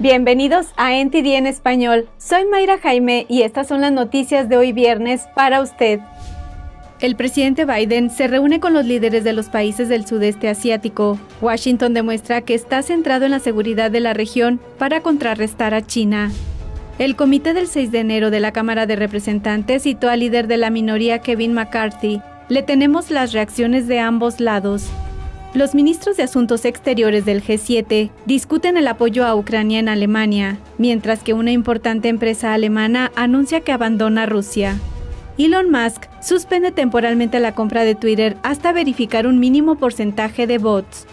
Bienvenidos a NTD en español. Soy Mayra Jaime y estas son las noticias de hoy viernes para usted. El presidente Biden se reúne con los líderes de los países del sudeste asiático. Washington demuestra que está centrado en la seguridad de la región para contrarrestar a China. El comité del 6 de enero de la Cámara de Representantes citó al líder de la minoría Kevin McCarthy. Le tenemos las reacciones de ambos lados. Los ministros de Asuntos Exteriores del G7 discuten el apoyo a Ucrania en Alemania, mientras que una importante empresa alemana anuncia que abandona Rusia. Elon Musk suspende temporalmente la compra de Twitter hasta verificar un mínimo porcentaje de bots.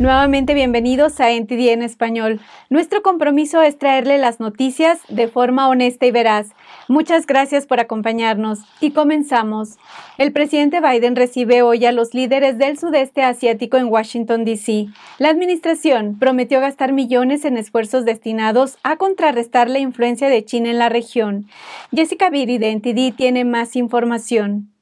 Nuevamente bienvenidos a NTD en español. Nuestro compromiso es traerle las noticias de forma honesta y veraz. Muchas gracias por acompañarnos y comenzamos. El presidente Biden recibe hoy a los líderes del sudeste asiático en Washington, D.C. La administración prometió gastar millones en esfuerzos destinados a contrarrestar la influencia de China en la región. Jessica Viri de NTD tiene más información.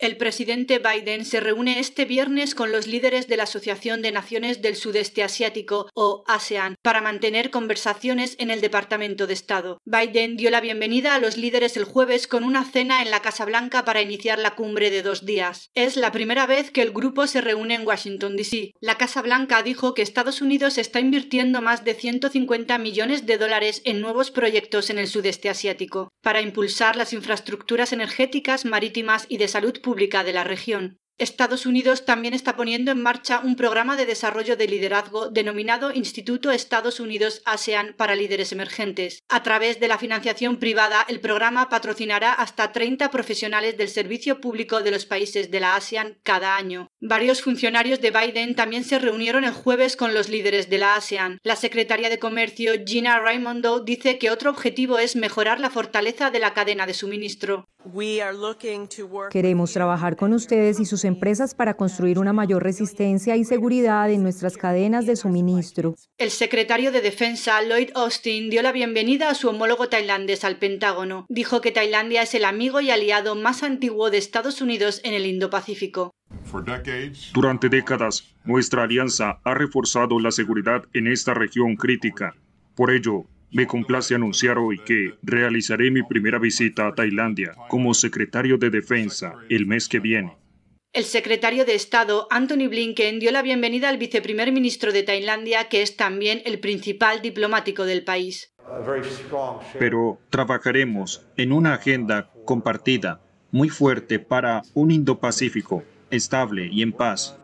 El presidente Biden se reúne este viernes con los líderes de la Asociación de Naciones del Sudeste Asiático, o ASEAN, para mantener conversaciones en el Departamento de Estado. Biden dio la bienvenida a los líderes el jueves con una cena en la Casa Blanca para iniciar la cumbre de dos días. Es la primera vez que el grupo se reúne en Washington, D.C. La Casa Blanca dijo que Estados Unidos está invirtiendo más de 150 millones de dólares en nuevos proyectos en el sudeste asiático, para impulsar las infraestructuras energéticas, marítimas y de salud pública de la región. Estados Unidos también está poniendo en marcha un programa de desarrollo de liderazgo denominado Instituto Estados Unidos ASEAN para Líderes Emergentes. A través de la financiación privada, el programa patrocinará hasta 30 profesionales del servicio público de los países de la ASEAN cada año. Varios funcionarios de Biden también se reunieron el jueves con los líderes de la ASEAN. La secretaria de Comercio, Gina Raimondo, dice que otro objetivo es mejorar la fortaleza de la cadena de suministro. Queremos trabajar con ustedes y sus empresas para construir una mayor resistencia y seguridad en nuestras cadenas de suministro. El secretario de Defensa, Lloyd Austin, dio la bienvenida a su homólogo tailandés al Pentágono. Dijo que Tailandia es el amigo y aliado más antiguo de Estados Unidos en el Indo-Pacífico. Durante décadas, nuestra alianza ha reforzado la seguridad en esta región crítica. Por ello, me complace anunciar hoy que realizaré mi primera visita a Tailandia como secretario de Defensa el mes que viene. El secretario de Estado, Anthony Blinken, dio la bienvenida al viceprimer ministro de Tailandia, que es también el principal diplomático del país. Pero trabajaremos en una agenda compartida muy fuerte para un Indo-Pacífico estable y en paz.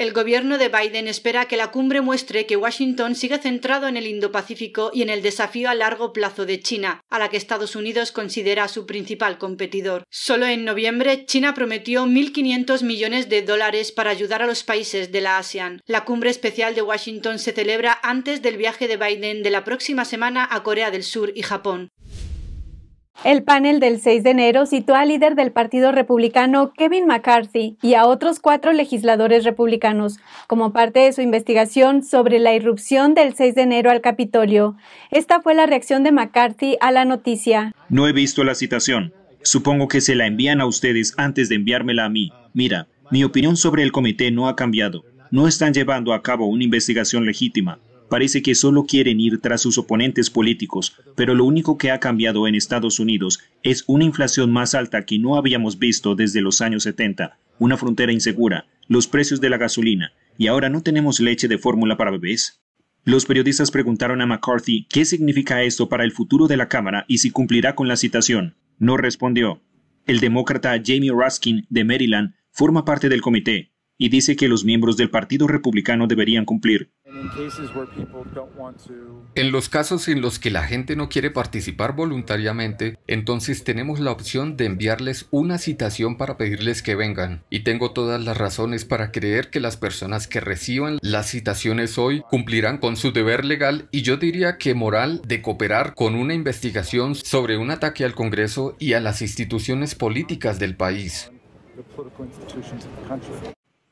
El gobierno de Biden espera que la cumbre muestre que Washington sigue centrado en el Indo-Pacífico y en el desafío a largo plazo de China, a la que Estados Unidos considera su principal competidor. Solo en noviembre, China prometió 1.500 millones de dólares para ayudar a los países de la ASEAN. La cumbre especial de Washington se celebra antes del viaje de Biden de la próxima semana a Corea del Sur y Japón. El panel del 6 de enero citó al líder del Partido Republicano, Kevin McCarthy, y a otros cuatro legisladores republicanos como parte de su investigación sobre la irrupción del 6 de enero al Capitolio. Esta fue la reacción de McCarthy a la noticia. No he visto la citación. Supongo que se la envían a ustedes antes de enviármela a mí. Mira, mi opinión sobre el comité no ha cambiado. No están llevando a cabo una investigación legítima. Parece que solo quieren ir tras sus oponentes políticos, pero lo único que ha cambiado en Estados Unidos es una inflación más alta que no habíamos visto desde los años 70, una frontera insegura, los precios de la gasolina, y ahora no tenemos leche de fórmula para bebés. Los periodistas preguntaron a McCarthy qué significa esto para el futuro de la Cámara y si cumplirá con la citación. No respondió. El demócrata Jamie Raskin de Maryland forma parte del comité y dice que los miembros del Partido Republicano deberían cumplir. En los casos en los que la gente no quiere participar voluntariamente, entonces tenemos la opción de enviarles una citación para pedirles que vengan. Y tengo todas las razones para creer que las personas que reciban las citaciones hoy cumplirán con su deber legal y yo diría que moral de cooperar con una investigación sobre un ataque al Congreso y a las instituciones políticas del país.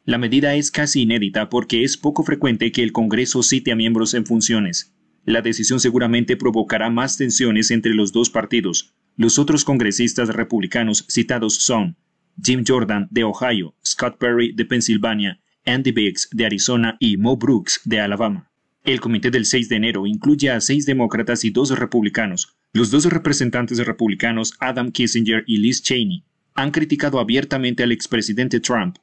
La medida es casi inédita porque es poco frecuente que el Congreso cite a miembros en funciones. La decisión seguramente provocará más tensiones entre los dos partidos. Los otros congresistas republicanos citados son Jim Jordan de Ohio, Scott Perry de Pensilvania, Andy Biggs de Arizona y Mo Brooks de Alabama. El comité del 6 de enero incluye a seis demócratas y dos republicanos. Los dos representantes republicanos, Adam Kissinger y Liz Cheney, han criticado abiertamente al expresidente Trump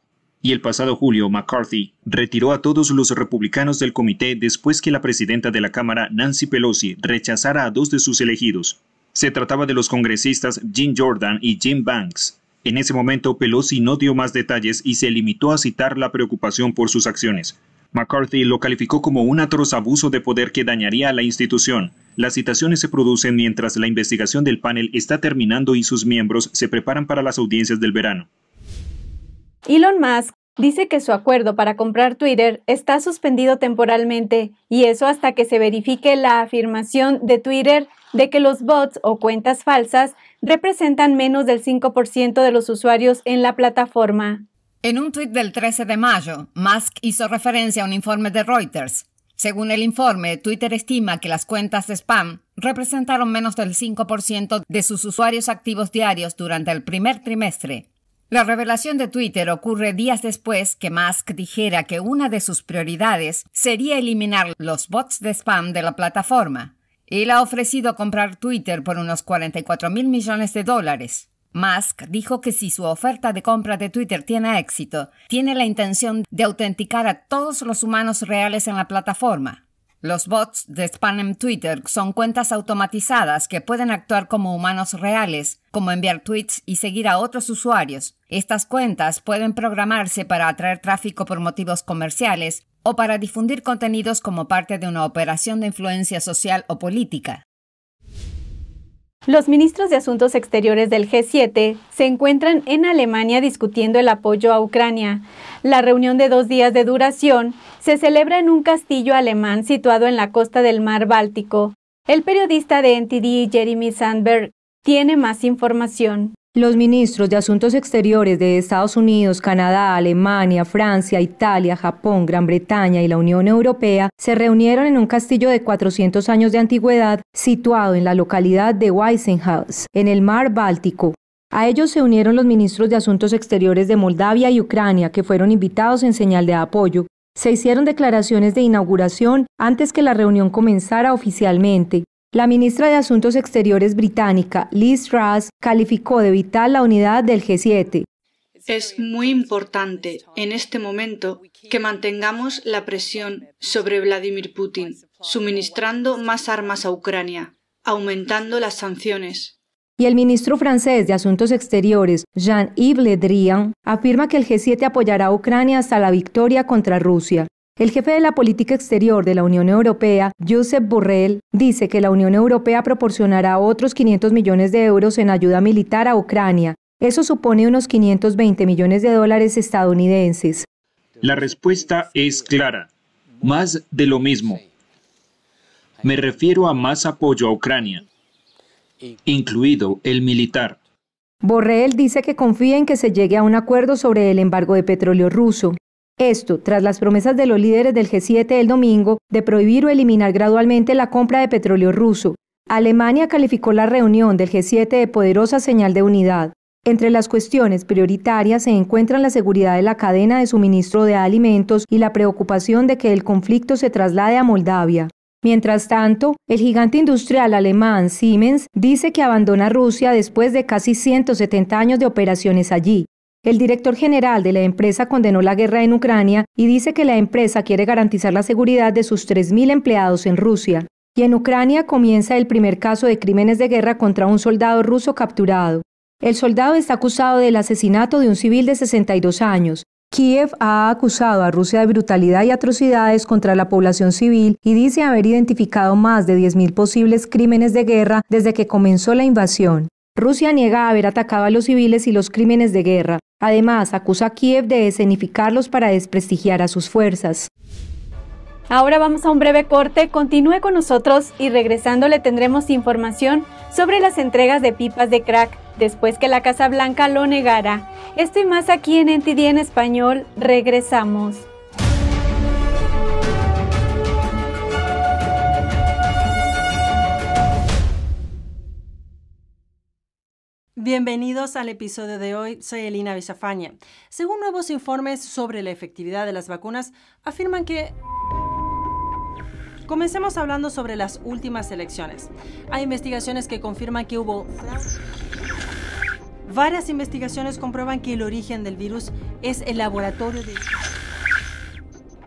y el pasado julio McCarthy retiró a todos los republicanos del comité después que la presidenta de la Cámara, Nancy Pelosi, rechazara a dos de sus elegidos. Se trataba de los congresistas Jim Jordan y Jim Banks. En ese momento Pelosi no dio más detalles y se limitó a citar la preocupación por sus acciones. McCarthy lo calificó como un atroz abuso de poder que dañaría a la institución. Las citaciones se producen mientras la investigación del panel está terminando y sus miembros se preparan para las audiencias del verano. Elon Musk dice que su acuerdo para comprar Twitter está suspendido temporalmente y eso hasta que se verifique la afirmación de Twitter de que los bots o cuentas falsas representan menos del 5% de los usuarios en la plataforma. En un tuit del 13 de mayo, Musk hizo referencia a un informe de Reuters. Según el informe, Twitter estima que las cuentas de spam representaron menos del 5% de sus usuarios activos diarios durante el primer trimestre. La revelación de Twitter ocurre días después que Musk dijera que una de sus prioridades sería eliminar los bots de spam de la plataforma. Él ha ofrecido comprar Twitter por unos 44 mil millones de dólares. Musk dijo que si su oferta de compra de Twitter tiene éxito, tiene la intención de autenticar a todos los humanos reales en la plataforma. Los bots de spam en Twitter son cuentas automatizadas que pueden actuar como humanos reales, como enviar tweets y seguir a otros usuarios. Estas cuentas pueden programarse para atraer tráfico por motivos comerciales o para difundir contenidos como parte de una operación de influencia social o política. Los ministros de Asuntos Exteriores del G7 se encuentran en Alemania discutiendo el apoyo a Ucrania. La reunión de dos días de duración se celebra en un castillo alemán situado en la costa del mar Báltico. El periodista de NTD Jeremy Sandberg tiene más información. Los ministros de Asuntos Exteriores de Estados Unidos, Canadá, Alemania, Francia, Italia, Japón, Gran Bretaña y la Unión Europea se reunieron en un castillo de 400 años de antigüedad situado en la localidad de Weissenhaus, en el mar Báltico. A ellos se unieron los ministros de Asuntos Exteriores de Moldavia y Ucrania, que fueron invitados en señal de apoyo. Se hicieron declaraciones de inauguración antes que la reunión comenzara oficialmente. La ministra de Asuntos Exteriores británica, Liz Truss, calificó de vital la unidad del G7. Es muy importante en este momento que mantengamos la presión sobre Vladimir Putin, suministrando más armas a Ucrania, aumentando las sanciones. Y el ministro francés de Asuntos Exteriores, Jean-Yves Le Drian, afirma que el G7 apoyará a Ucrania hasta la victoria contra Rusia. El jefe de la política exterior de la Unión Europea, Josep Borrell, dice que la Unión Europea proporcionará otros 500 millones de euros en ayuda militar a Ucrania. Eso supone unos 520 millones de dólares estadounidenses. La respuesta es clara. Más de lo mismo. Me refiero a más apoyo a Ucrania, incluido el militar. Borrell dice que confía en que se llegue a un acuerdo sobre el embargo de petróleo ruso. Esto tras las promesas de los líderes del G7 el domingo de prohibir o eliminar gradualmente la compra de petróleo ruso. Alemania calificó la reunión del G7 de poderosa señal de unidad. Entre las cuestiones prioritarias se encuentran la seguridad de la cadena de suministro de alimentos y la preocupación de que el conflicto se traslade a Moldavia. Mientras tanto, el gigante industrial alemán Siemens dice que abandona Rusia después de casi 170 años de operaciones allí. El director general de la empresa condenó la guerra en Ucrania y dice que la empresa quiere garantizar la seguridad de sus 3.000 empleados en Rusia. Y en Ucrania comienza el primer caso de crímenes de guerra contra un soldado ruso capturado. El soldado está acusado del asesinato de un civil de 62 años. Kiev ha acusado a Rusia de brutalidad y atrocidades contra la población civil y dice haber identificado más de 10.000 posibles crímenes de guerra desde que comenzó la invasión. Rusia niega haber atacado a los civiles y los crímenes de guerra. Además, acusa a Kiev de escenificarlos para desprestigiar a sus fuerzas. Ahora vamos a un breve corte, continúe con nosotros y regresando le tendremos información sobre las entregas de pipas de crack después que la Casa Blanca lo negara. Esto y más aquí en NTD en español, regresamos. Bienvenidos al episodio de hoy, soy Elina Villafaña. Según nuevos informes sobre la efectividad de las vacunas, afirman que... Comencemos hablando sobre las últimas elecciones. Hay investigaciones que confirman que hubo... Varias investigaciones comprueban que el origen del virus es el laboratorio de...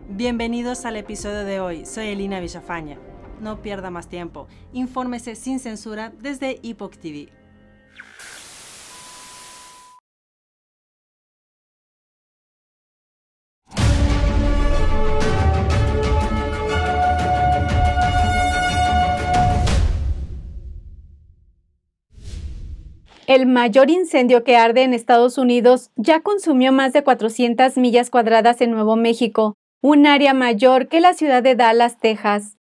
Bienvenidos al episodio de hoy, soy Elina Villafaña. No pierda más tiempo, infórmese sin censura desde Epoch TV. El mayor incendio que arde en Estados Unidos ya consumió más de 400 millas cuadradas en Nuevo México, un área mayor que la ciudad de Dallas, Texas.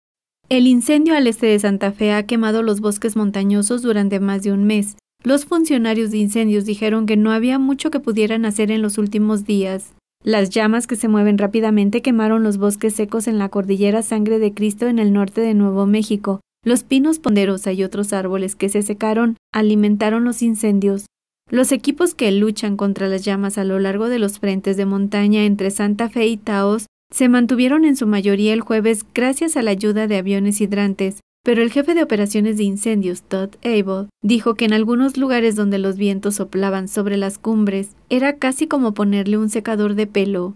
El incendio al este de Santa Fe ha quemado los bosques montañosos durante más de un mes. Los funcionarios de incendios dijeron que no había mucho que pudieran hacer en los últimos días. Las llamas que se mueven rápidamente quemaron los bosques secos en la cordillera Sangre de Cristo en el norte de Nuevo México, los pinos ponderosa y otros árboles que se secaron alimentaron los incendios. Los equipos que luchan contra las llamas a lo largo de los frentes de montaña entre Santa Fe y Taos se mantuvieron en su mayoría el jueves gracias a la ayuda de aviones hidrantes, pero el jefe de operaciones de incendios, Todd Abel, dijo que en algunos lugares donde los vientos soplaban sobre las cumbres era casi como ponerle un secador de pelo.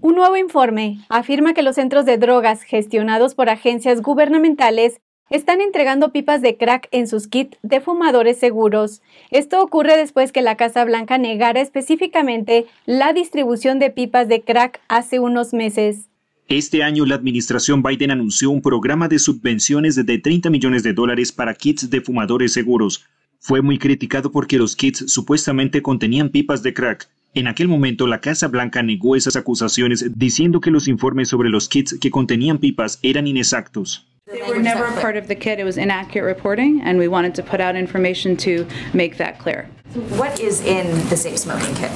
Un nuevo informe afirma que los centros de drogas gestionados por agencias gubernamentales están entregando pipas de crack en sus kits de fumadores seguros. Esto ocurre después que la Casa Blanca negara específicamente la distribución de pipas de crack hace unos meses. Este año la administración Biden anunció un programa de subvenciones de 30 millones de dólares para kits de fumadores seguros. Fue muy criticado porque los kits supuestamente contenían pipas de crack. En aquel momento, la Casa Blanca negó esas acusaciones diciendo que los informes sobre los kits que contenían pipas eran inexactos. They were never a part of the kit. It was inaccurate reporting, and we wanted to put out information to make that clear. What is in the safe smoking kit?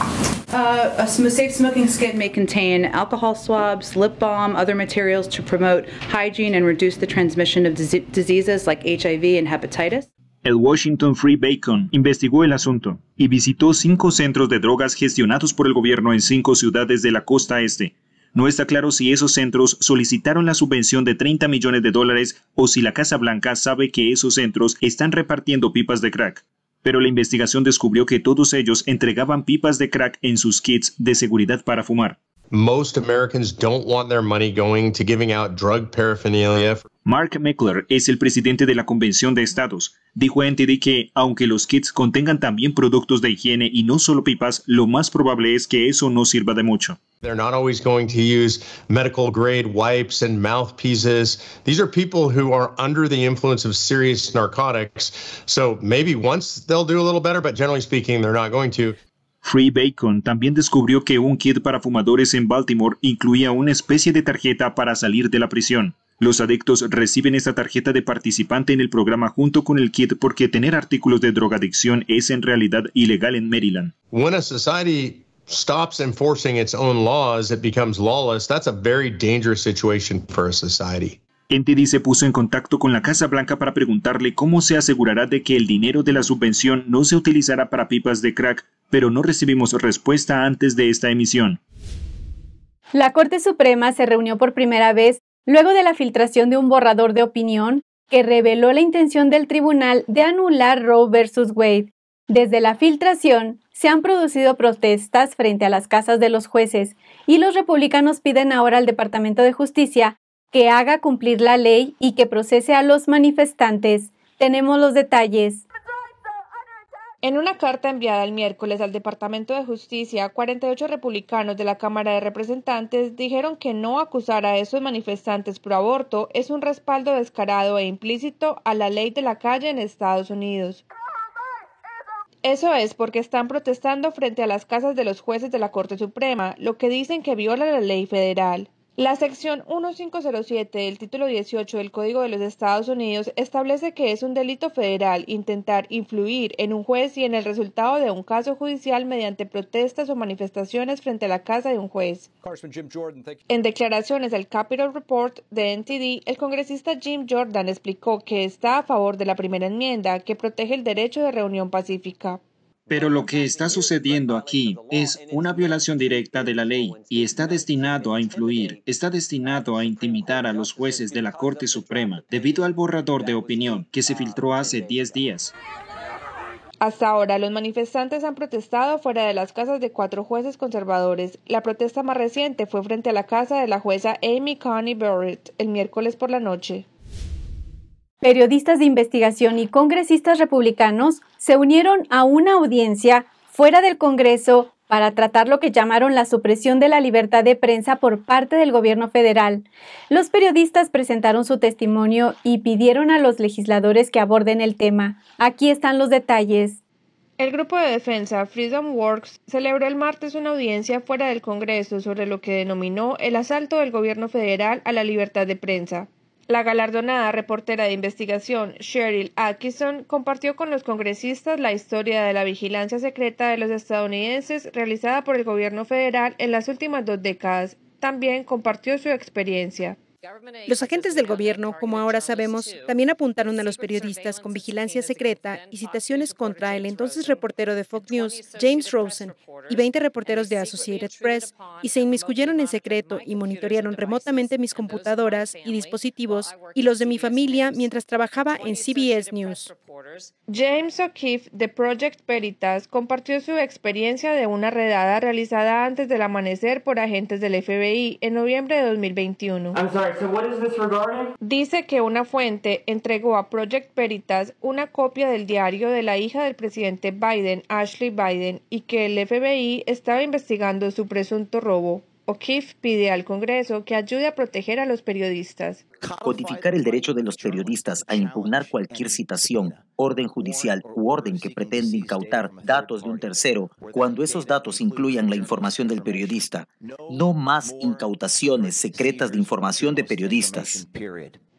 Uh, a safe smoking kit may contain alcohol swabs, lip balm, other materials to promote hygiene and reduce the transmission of diseases like HIV and hepatitis. El Washington Free Bacon investigó el asunto y visitó cinco centros de drogas gestionados por el gobierno en cinco ciudades de la costa este. No está claro si esos centros solicitaron la subvención de 30 millones de dólares o si la Casa Blanca sabe que esos centros están repartiendo pipas de crack. Pero la investigación descubrió que todos ellos entregaban pipas de crack en sus kits de seguridad para fumar. Most Americans don't want their money going to giving out drug paraphernalia. Mark Meckler es el presidente de la Convención de Estados. Dijo a NTD que, aunque los kits contengan también productos de higiene y no solo pipas, lo más probable es que eso no sirva de mucho. They're not always going to use medical grade wipes and mouthpieces. These are people who are under the influence of serious narcotics. So maybe once they'll do a little better, but generally speaking, they're not going to. Free Bacon también descubrió que un kit para fumadores en Baltimore incluía una especie de tarjeta para salir de la prisión. Los adictos reciben esta tarjeta de participante en el programa junto con el kit porque tener artículos de drogadicción es en realidad ilegal en Maryland. When a society stops enforcing its own laws, it becomes lawless. That's a very dangerous situation for a society. NTD se puso en contacto con la Casa Blanca para preguntarle cómo se asegurará de que el dinero de la subvención no se utilizará para pipas de crack, pero no recibimos respuesta antes de esta emisión. La Corte Suprema se reunió por primera vez luego de la filtración de un borrador de opinión que reveló la intención del tribunal de anular Roe vs. Wade. Desde la filtración, se han producido protestas frente a las casas de los jueces y los republicanos piden ahora al Departamento de Justicia que haga cumplir la ley y que procese a los manifestantes. Tenemos los detalles. En una carta enviada el miércoles al Departamento de Justicia, 48 republicanos de la Cámara de Representantes dijeron que no acusar a esos manifestantes pro aborto es un respaldo descarado e implícito a la ley de la calle en Estados Unidos. Eso es porque están protestando frente a las casas de los jueces de la Corte Suprema, lo que dicen que viola la ley federal. La sección 1507 del título 18 del Código de los Estados Unidos establece que es un delito federal intentar influir en un juez y en el resultado de un caso judicial mediante protestas o manifestaciones frente a la casa de un juez. En declaraciones del Capitol Report de NTD, el congresista Jim Jordan explicó que está a favor de la primera enmienda que protege el derecho de reunión pacífica. Pero lo que está sucediendo aquí es una violación directa de la ley y está destinado a influir, está destinado a intimidar a los jueces de la Corte Suprema debido al borrador de opinión que se filtró hace 10 días. Hasta ahora, los manifestantes han protestado fuera de las casas de cuatro jueces conservadores. La protesta más reciente fue frente a la casa de la jueza Amy Coney Barrett el miércoles por la noche. Periodistas de investigación y congresistas republicanos se unieron a una audiencia fuera del Congreso para tratar lo que llamaron la supresión de la libertad de prensa por parte del gobierno federal. Los periodistas presentaron su testimonio y pidieron a los legisladores que aborden el tema. Aquí están los detalles. El grupo de defensa Freedom Works celebró el martes una audiencia fuera del Congreso sobre lo que denominó el asalto del gobierno federal a la libertad de prensa. La galardonada reportera de investigación Cheryl Atkinson compartió con los congresistas la historia de la vigilancia secreta de los estadounidenses realizada por el gobierno federal en las últimas dos décadas. También compartió su experiencia. Los agentes del gobierno, como ahora sabemos, también apuntaron a los periodistas con vigilancia secreta y citaciones contra el entonces reportero de Fox News, James Rosen, y 20 reporteros de Associated Press, y se inmiscuyeron en secreto y monitorearon remotamente mis computadoras y dispositivos y los de mi familia mientras trabajaba en CBS News. James O'Keefe de Project Veritas compartió su experiencia de una redada realizada antes del amanecer por agentes del FBI en noviembre de 2021. Dice que una fuente entregó a Project Veritas una copia del diario de la hija del presidente Biden, Ashley Biden, y que el FBI estaba investigando su presunto robo. O'Keefe pide al Congreso que ayude a proteger a los periodistas. Codificar el derecho de los periodistas a impugnar cualquier citación, orden judicial u orden que pretende incautar datos de un tercero cuando esos datos incluyan la información del periodista. No más incautaciones secretas de información de periodistas.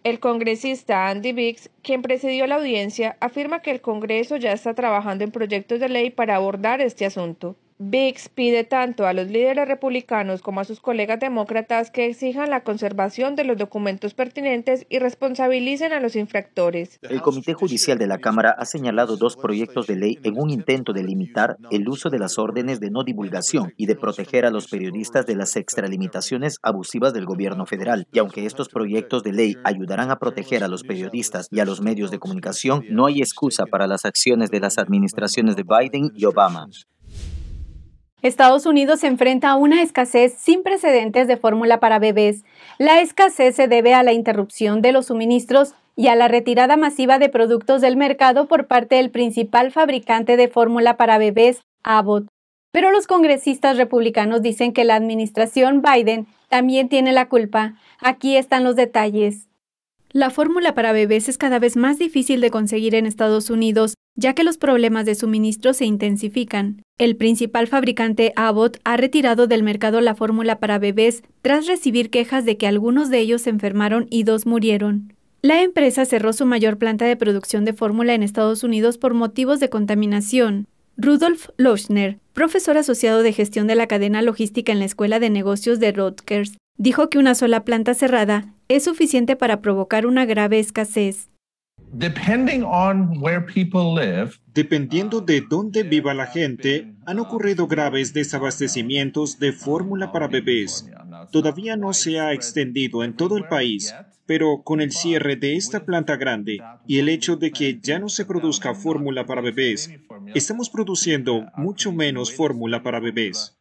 El congresista Andy Biggs, quien presidió la audiencia, afirma que el Congreso ya está trabajando en proyectos de ley para abordar este asunto. Biggs pide tanto a los líderes republicanos como a sus colegas demócratas que exijan la conservación de los documentos pertinentes y responsabilicen a los infractores. El Comité Judicial de la Cámara ha señalado dos proyectos de ley en un intento de limitar el uso de las órdenes de no divulgación y de proteger a los periodistas de las extralimitaciones abusivas del gobierno federal. Y aunque estos proyectos de ley ayudarán a proteger a los periodistas y a los medios de comunicación, no hay excusa para las acciones de las administraciones de Biden y Obama. Estados Unidos se enfrenta a una escasez sin precedentes de fórmula para bebés. La escasez se debe a la interrupción de los suministros y a la retirada masiva de productos del mercado por parte del principal fabricante de fórmula para bebés, Abbott. Pero los congresistas republicanos dicen que la administración Biden también tiene la culpa. Aquí están los detalles. La fórmula para bebés es cada vez más difícil de conseguir en Estados Unidos, ya que los problemas de suministro se intensifican. El principal fabricante Abbott ha retirado del mercado la fórmula para bebés tras recibir quejas de que algunos de ellos se enfermaron y dos murieron. La empresa cerró su mayor planta de producción de fórmula en Estados Unidos por motivos de contaminación. Rudolf Lochner, profesor asociado de gestión de la cadena logística en la Escuela de Negocios de Rutgers, dijo que una sola planta cerrada es suficiente para provocar una grave escasez. Dependiendo de dónde viva la gente, han ocurrido graves desabastecimientos de fórmula para bebés. Todavía no se ha extendido en todo el país, pero con el cierre de esta planta grande y el hecho de que ya no se produzca fórmula para bebés, estamos produciendo mucho menos fórmula para bebés.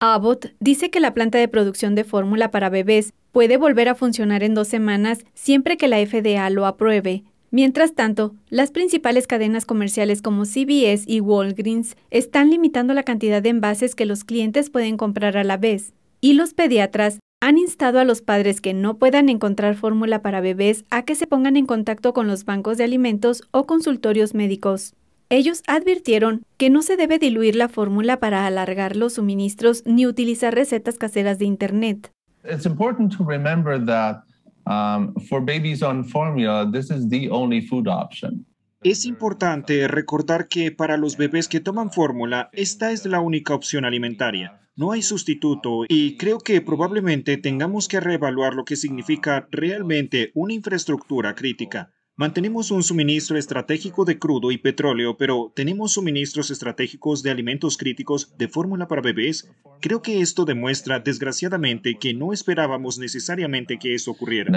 Abbott dice que la planta de producción de fórmula para bebés puede volver a funcionar en dos semanas siempre que la FDA lo apruebe. Mientras tanto, las principales cadenas comerciales como CVS y Walgreens están limitando la cantidad de envases que los clientes pueden comprar a la vez, y los pediatras han instado a los padres que no puedan encontrar fórmula para bebés a que se pongan en contacto con los bancos de alimentos o consultorios médicos. Ellos advirtieron que no se debe diluir la fórmula para alargar los suministros ni utilizar recetas caseras de Internet. It's important to remember for babies on formula, this is the only food option. Es importante recordar que para los bebés que toman fórmula, esta es la única opción alimentaria. No hay sustituto y creo que probablemente tengamos que reevaluar lo que significa realmente una infraestructura crítica. Mantenemos un suministro estratégico de crudo y petróleo, pero ¿tenemos suministros estratégicos de alimentos críticos de fórmula para bebés? Creo que esto demuestra, desgraciadamente, que no esperábamos necesariamente que eso ocurriera.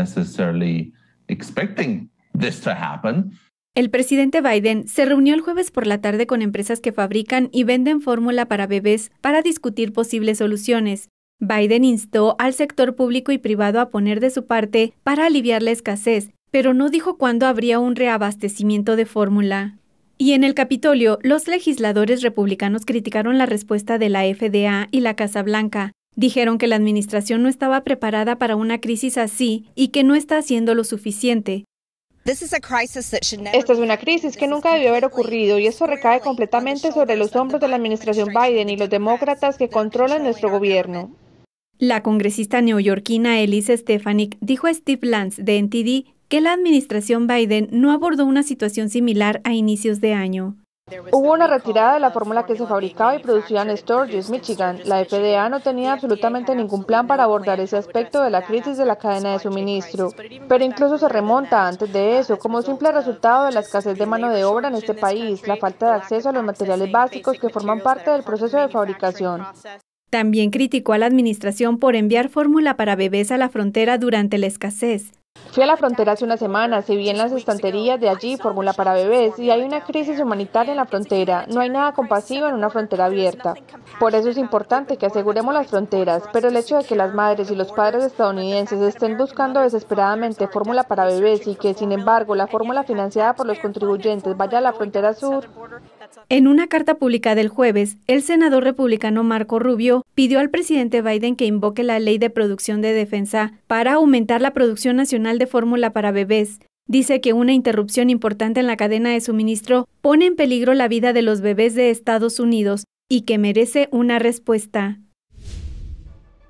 El presidente Biden se reunió el jueves por la tarde con empresas que fabrican y venden fórmula para bebés para discutir posibles soluciones. Biden instó al sector público y privado a poner de su parte para aliviar la escasez, pero no dijo cuándo habría un reabastecimiento de fórmula. Y en el Capitolio, los legisladores republicanos criticaron la respuesta de la FDA y la Casa Blanca. Dijeron que la administración no estaba preparada para una crisis así y que no está haciendo lo suficiente. Esta es una crisis que nunca debió haber ocurrido y eso recae completamente sobre los hombros de la administración Biden y los demócratas que controlan nuestro gobierno. La congresista neoyorquina Elise Stefanik dijo a Steve Lance de NTD que la administración Biden no abordó una situación similar a inicios de año. Hubo una retirada de la fórmula que se fabricaba y producía en Sturgis, Michigan. La FDA no tenía absolutamente ningún plan para abordar ese aspecto de la crisis de la cadena de suministro, pero incluso se remonta antes de eso, como simple resultado de la escasez de mano de obra en este país, la falta de acceso a los materiales básicos que forman parte del proceso de fabricación. También criticó a la administración por enviar fórmula para bebés a la frontera durante la escasez. Fui a la frontera hace una semana, se vi en las estanterías de allí fórmula para bebés y hay una crisis humanitaria en la frontera. No hay nada compasivo en una frontera abierta. Por eso es importante que aseguremos las fronteras, pero el hecho de que las madres y los padres estadounidenses estén buscando desesperadamente fórmula para bebés y que, sin embargo, la fórmula financiada por los contribuyentes vaya a la frontera sur. En una carta publicada el jueves, el senador republicano Marco Rubio pidió al presidente Biden que invoque la ley de producción de defensa para aumentar la producción nacional de fórmula para bebés. Dice que una interrupción importante en la cadena de suministro pone en peligro la vida de los bebés de Estados Unidos y que merece una respuesta.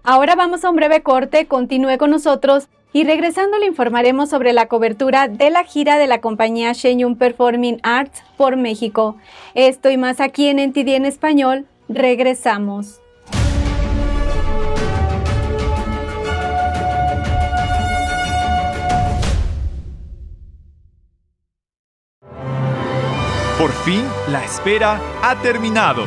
Ahora vamos a un breve corte, continúe con nosotros y regresando le informaremos sobre la cobertura de la gira de la compañía Shenyun Performing Arts por México. Esto y más aquí en NTD en español. Regresamos. Por fin, la espera ha terminado.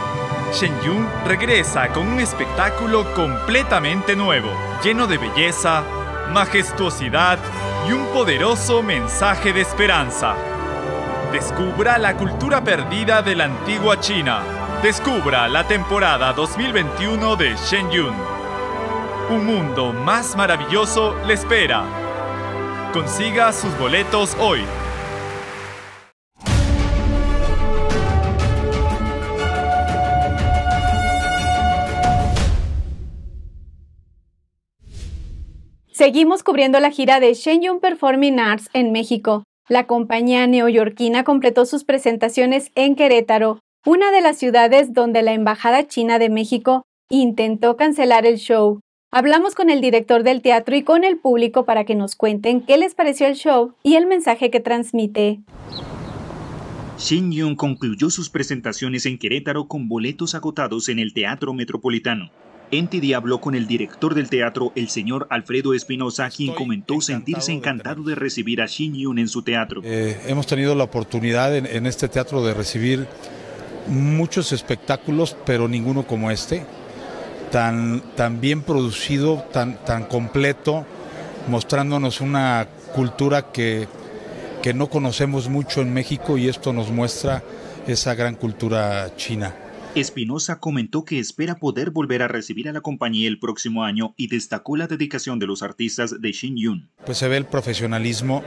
Shenyun regresa con un espectáculo completamente nuevo, lleno de belleza, majestuosidad y un poderoso mensaje de esperanza. Descubra la cultura perdida de la antigua China. Descubra la temporada 2021 de Shenyun. Un mundo más maravilloso le espera. Consiga sus boletos hoy. Seguimos cubriendo la gira de Shenyun Performing Arts en México. La compañía neoyorquina completó sus presentaciones en Querétaro, una de las ciudades donde la Embajada China de México intentó cancelar el show. Hablamos con el director del teatro y con el público para que nos cuenten qué les pareció el show y el mensaje que transmite. Shenyun concluyó sus presentaciones en Querétaro con boletos agotados en el Teatro Metropolitano. NTD habló con el director del teatro, el señor Alfredo Espinosa, quien comentó sentirse encantado de recibir a Shin Yun en su teatro. Eh, hemos tenido la oportunidad en, este teatro de recibir muchos espectáculos, pero ninguno como este, tan, tan bien producido, tan, tan completo, mostrándonos una cultura que, que no conocemos mucho en México y esto nos muestra esa gran cultura china. Espinosa comentó que espera poder volver a recibir a la compañía el próximo año y destacó la dedicación de los artistas de Shin Yun. Pues se ve el profesionalismo,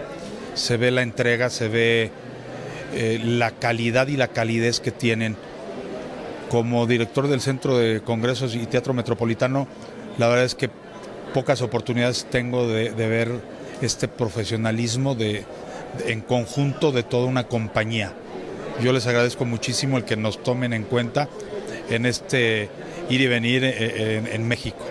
se ve la entrega, se ve eh, la calidad y la calidez que tienen. Como director del Centro de Congresos y Teatro Metropolitano, la verdad es que pocas oportunidades tengo de, ver este profesionalismo de, en conjunto de toda una compañía. Yo les agradezco muchísimo el que nos tomen en cuenta en este ir y venir eh, en, México.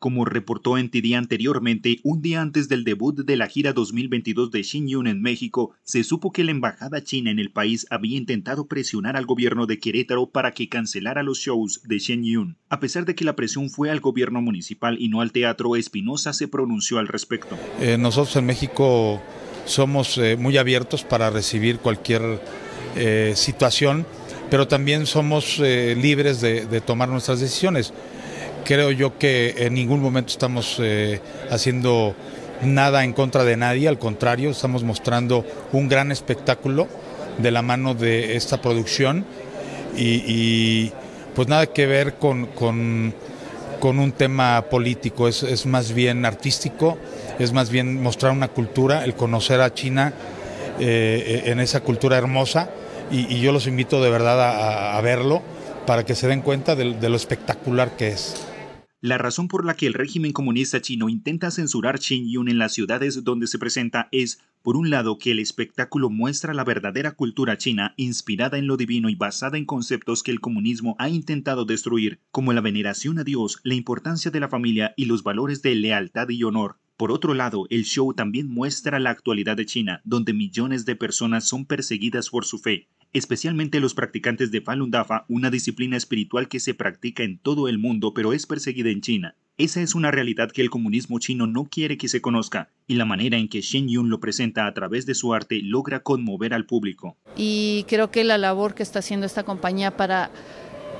Como reportó NTD anteriormente, un día antes del debut de la gira 2022 de Xin Yun en México, se supo que la embajada china en el país había intentado presionar al gobierno de Querétaro para que cancelara los shows de Xin Yun. A pesar de que la presión fue al gobierno municipal y no al teatro, Espinosa se pronunció al respecto. Eh, nosotros en México somos eh, muy abiertos para recibir cualquier eh, situación, pero también somos eh, libres de, tomar nuestras decisiones. Creo yo que en ningún momento estamos haciendo nada en contra de nadie, al contrario, estamos mostrando un gran espectáculo de la mano de esta producción y, pues nada que ver con, con, un tema político, es más bien artístico es más bien mostrar una cultura, el conocer a China eh, en esa cultura hermosa y, yo los invito de verdad a, a verlo para que se den cuenta de, de, lo espectacular que es. La razón por la que el régimen comunista chino intenta censurar Xinjiang en las ciudades donde se presenta es, por un lado, que el espectáculo muestra la verdadera cultura china inspirada en lo divino y basada en conceptos que el comunismo ha intentado destruir, como la veneración a Dios, la importancia de la familia y los valores de lealtad y honor. Por otro lado, el show también muestra la actualidad de China, donde millones de personas son perseguidas por su fe, especialmente los practicantes de Falun Dafa, una disciplina espiritual que se practica en todo el mundo pero es perseguida en China. Esa es una realidad que el comunismo chino no quiere que se conozca, y la manera en que Shen Yun lo presenta a través de su arte logra conmover al público. Y creo que la labor que está haciendo esta compañía para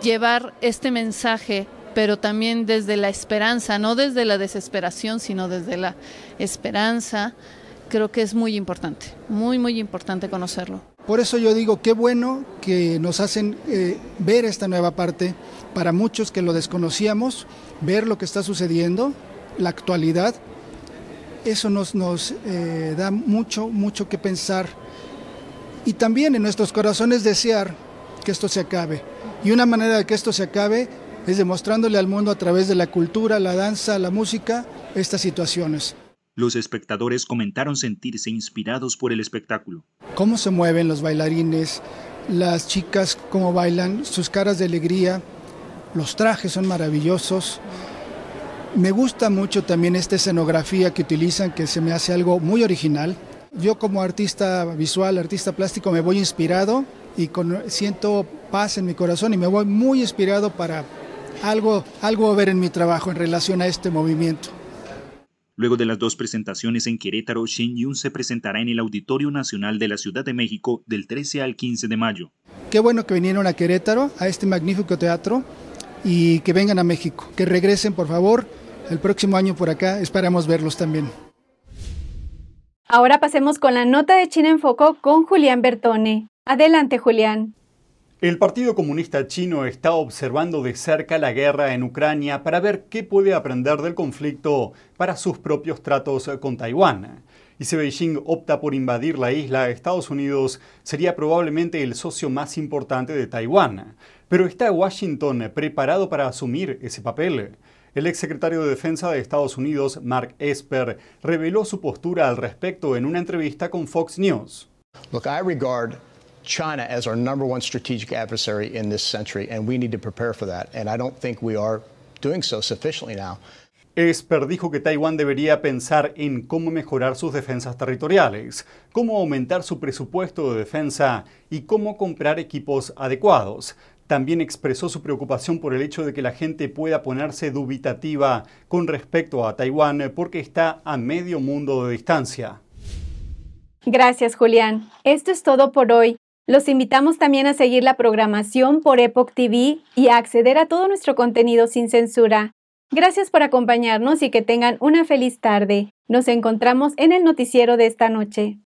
llevar este mensaje pero también desde la esperanza, no desde la desesperación, sino desde la esperanza, creo que es muy importante, muy, muy importante conocerlo. Por eso yo digo, qué bueno que nos hacen eh, ver esta nueva parte, para muchos que lo desconocíamos, ver lo que está sucediendo, la actualidad, eso nos, nos eh, da mucho, mucho que pensar y también en nuestros corazones desear que esto se acabe. Y una manera de que esto se acabe es demostrándole al mundo a través de la cultura, la danza, la música, estas situaciones. Los espectadores comentaron sentirse inspirados por el espectáculo. Cómo se mueven los bailarines, las chicas, cómo bailan, sus caras de alegría, los trajes son maravillosos. Me gusta mucho también esta escenografía que utilizan, que se me hace algo muy original. Yo como artista visual, artista plástico, me voy inspirado y con, siento paz en mi corazón y me voy muy inspirado para algo, algo a ver en mi trabajo en relación a este movimiento. Luego de las dos presentaciones en Querétaro, Shen Yun se presentará en el Auditorio Nacional de la Ciudad de México del 13 al 15 de mayo. Qué bueno que vinieron a Querétaro, a este magnífico teatro, y que vengan a México. Que regresen, por favor, el próximo año por acá. Esperamos verlos también. Ahora pasemos con la nota de China en Foco con Julián Bertone. Adelante, Julián. El Partido Comunista Chino está observando de cerca la guerra en Ucrania para ver qué puede aprender del conflicto para sus propios tratos con Taiwán. Y si Beijing opta por invadir la isla, Estados Unidos sería probablemente el socio más importante de Taiwán. Pero ¿está Washington preparado para asumir ese papel? El exsecretario de Defensa de Estados Unidos, Mark Esper, reveló su postura al respecto en una entrevista con Fox News. Look, I regard China as our number one strategic adversary in this century, and we need to prepare for that. And I don't think we are doing so sufficiently now. Esper dijo que Taiwán debería pensar en cómo mejorar sus defensas territoriales, cómo aumentar su presupuesto de defensa y cómo comprar equipos adecuados. También expresó su preocupación por el hecho de que la gente pueda ponerse dubitativa con respecto a Taiwán porque está a medio mundo de distancia. Gracias, Julián. Esto es todo por hoy. Los invitamos también a seguir la programación por Epoch TV y a acceder a todo nuestro contenido sin censura. Gracias por acompañarnos y que tengan una feliz tarde. Nos encontramos en el noticiero de esta noche.